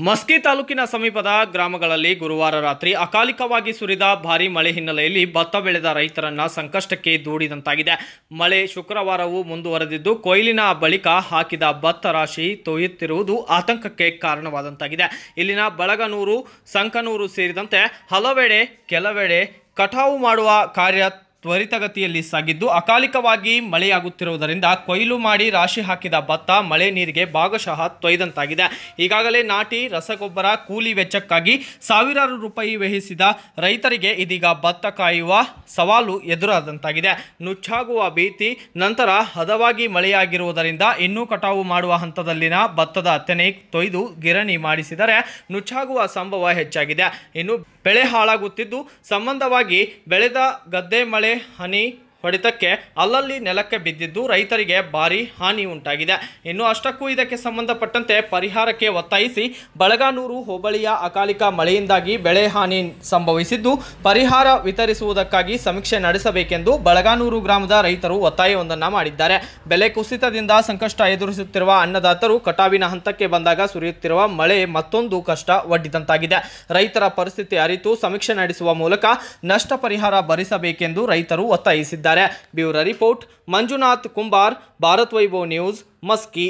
ಮಸ್ಕಿ ತಾಲೂಕಿನ ಸಮೀಪದ ಗ್ರಾಮಗಳಲ್ಲಿ ಗುರುವಾರ ರಾತ್ರಿ ಅಕಾಲಿಕವಾಗಿ ಸುರಿದ ಭಾರೀ ಮಳೆ ಹಿನ್ನೆಲೆಯಲ್ಲಿ ಭತ್ತ ಬೆಳೆದ ರೈತರನ್ನ ಸಂಕಷ್ಟಕ್ಕೆ ದೂಡಿದಂತಾಗಿದೆ. ಮಳೆ ಶುಕ್ರವಾರವೂ ಮುಂದುವರೆದಿದ್ದು ಕೊಯ್ಲಿನ ಬಳಿಕ ಹಾಕಿದ ಭತ್ತ ರಾಶಿ ತೊಯ್ಯುತ್ತಿರುವುದು ಆತಂಕಕ್ಕೆ ಕಾರಣವಾದಂತಾಗಿದೆ. ಇಲ್ಲಿನ ಬಳಗನೂರು, ಸಂಕನೂರು ಸೇರಿದಂತೆ ಹಲವೆಡೆ, ಕೆಲವೆಡೆ ಕಟಾವು ಮಾಡುವ ಕಾರ್ಯ ತ್ವರಿತಗತಿಯಲ್ಲಿ ಸಾಗಿದ್ದು ಅಕಾಲಿಕವಾಗಿ ಮಳೆಯಾಗುತ್ತಿರುವುದರಿಂದ ಕೊಯ್ಲು ಮಾಡಿ ರಾಶಿ ಹಾಕಿದ ಭತ್ತ ಮಳೆ ನೀರಿಗೆ ಭಾಗಶಃ ತೊಯ್ದಂತಾಗಿದೆ. ಈಗಾಗಲೇ ನಾಟಿ ರಸಗೊಬ್ಬರ ಕೂಲಿ ವೆಚ್ಚಕ್ಕಾಗಿ ಸಾವಿರಾರು ರೂಪಾಯಿ ವ್ಯಯಿಸಿದ ರೈತರಿಗೆ ಇದೀಗ ಭತ್ತ ಕಾಯುವ ಸವಾಲು ಎದುರಾದಂತಾಗಿದೆ. ನುಚ್ಚಾಗುವ ಭೀತಿ, ನಂತರ ಹದವಾಗಿ ಮಳೆಯಾಗಿರುವುದರಿಂದ ಇನ್ನೂ ಕಟಾವು ಮಾಡುವ ಹಂತದಲ್ಲಿನ ಭತ್ತದ ತೆನೆ ತೊಯ್ದು ಗಿರಣಿ ಮಾಡಿಸಿದರೆ ನುಚ್ಚಾಗುವ ಸಂಭವ ಹೆಚ್ಚಾಗಿದೆ. ಇನ್ನು ಬೆಳೆ ಹಾಳಾಗುತ್ತಿದ್ದು, ಸಂಬಂಧವಾಗಿ ಬೆಳೆದ ಗದ್ದೆ ಮಳೆ ಹನಿ ಹೊಡೆತಕ್ಕೆ ಅಲ್ಲಲ್ಲಿ ನೆಲಕ್ಕೆ ಬಿದ್ದಿದ್ದು ರೈತರಿಗೆ ಭಾರಿ ಹಾನಿ ಉಂಟಾಗಿದೆ. ಇನ್ನು ಅಷ್ಟಕ್ಕೂ ಇದಕ್ಕೆ ಸಂಬಂಧಪಟ್ಟಂತೆ ಪರಿಹಾರಕ್ಕೆ ಒತ್ತಾಯಿಸಿ ಬಳಗಾನೂರು ಹೋಬಳಿಯ ಅಕಾಲಿಕ ಮಳೆಯಿಂದಾಗಿ ಬೆಳೆ ಹಾನಿ ಸಂಭವಿಸಿದ್ದು, ಪರಿಹಾರ ವಿತರಿಸುವುದಕ್ಕಾಗಿ ಸಮೀಕ್ಷೆ ನಡೆಸಬೇಕೆಂದು ಬಳಗಾನೂರು ಗ್ರಾಮದ ರೈತರು ಒತ್ತಾಯವೊಂದನ್ನು ಮಾಡಿದ್ದಾರೆ. ಬೆಲೆ ಕುಸಿತದಿಂದ ಸಂಕಷ್ಟ ಎದುರಿಸುತ್ತಿರುವ ಅನ್ನದಾತರು ಕಟಾವಿನ ಹಂತಕ್ಕೆ ಬಂದಾಗ ಸುರಿಯುತ್ತಿರುವ ಮಳೆ ಮತ್ತೊಂದು ಕಷ್ಟ ಒಡ್ಡಿದಂತಾಗಿದೆ. ರೈತರ ಪರಿಸ್ಥಿತಿ ಅರಿತು ಸಮೀಕ್ಷೆ ನಡೆಸುವ ಮೂಲಕ ನಷ್ಟ ಪರಿಹಾರ ಭರಿಸಬೇಕೆಂದು ರೈತರು ಒತ್ತಾಯಿಸಿದ್ದಾರೆ. Bureau report Manjunath Kumbar Bharat Vaibhav news Maski.